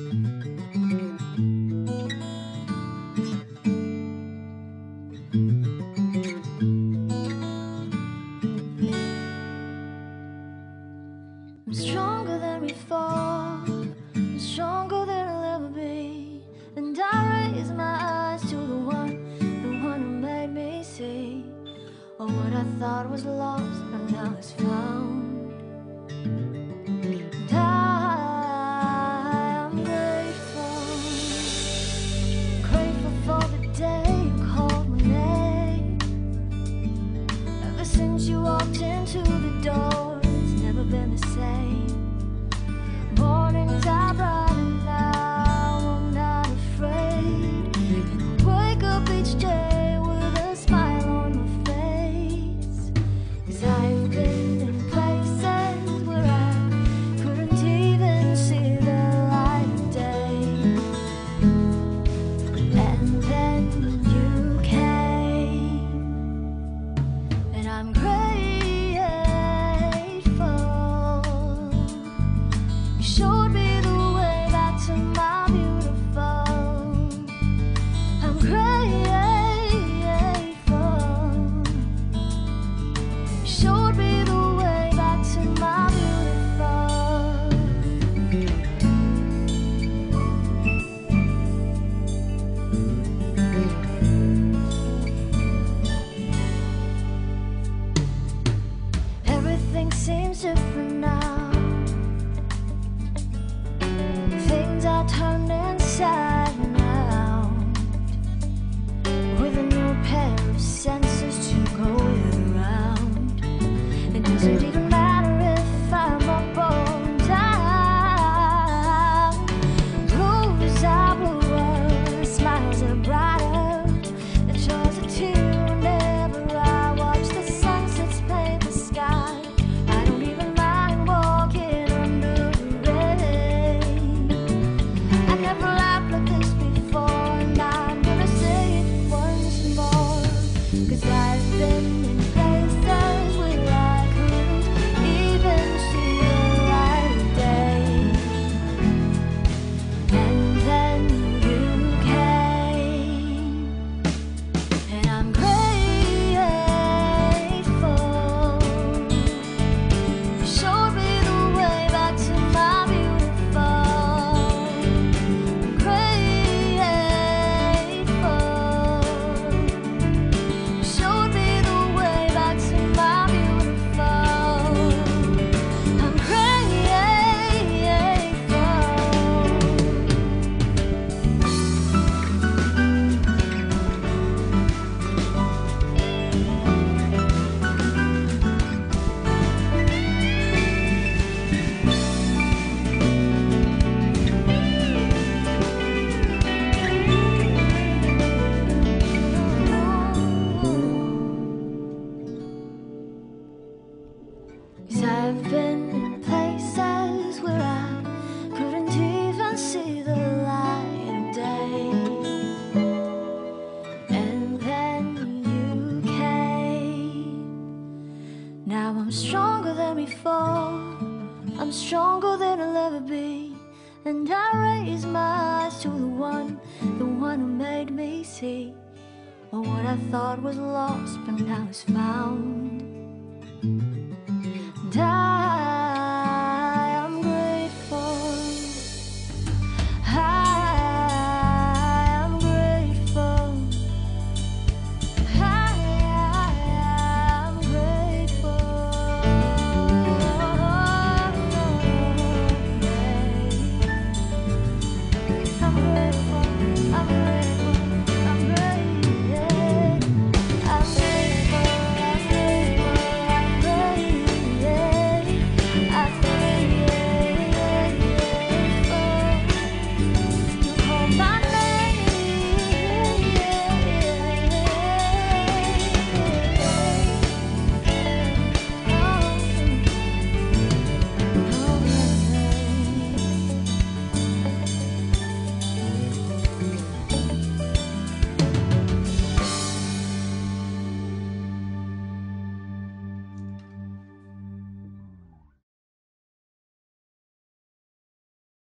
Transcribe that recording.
I'm stronger than before, I'm stronger than I'll ever be. And I raise my eyes to the one, the one who made me see. All what I thought was lost, and now it's found. Everything seems different now. Things are turning sad. I've been in places where I couldn't even see the light of day. And then you came. Now I'm stronger than before. I'm stronger than I'll ever be. And I raise my eyes to the one, the one who made me see. What I thought was lost, but now is found.